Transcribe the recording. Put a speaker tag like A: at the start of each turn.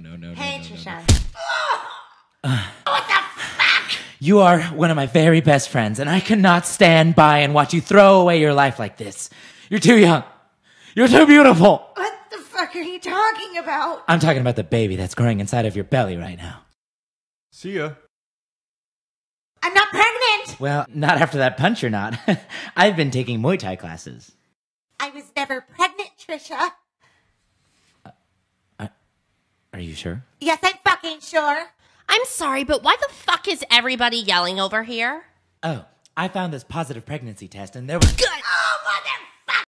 A: no, no,
B: Hey,
A: no, no, no,
B: Trisha. what the fuck?
C: You are one of my very best friends, and I cannot stand by and watch you throw away your life like this. You're too young. You're too beautiful.
B: What the fuck are you talking about?
C: I'm talking about the baby that's growing inside of your belly right now.
D: See ya.
B: I'm not pregnant.
C: Well, not after that punch, you're not. I've been taking Muay Thai classes.
B: I was never pregnant, Trisha.
C: Are you sure?
B: Yes, I'm fucking sure.
E: I'm sorry, but why the fuck is everybody yelling over here?
C: Oh, I found this positive pregnancy test, and there was. Good!
B: Oh, mother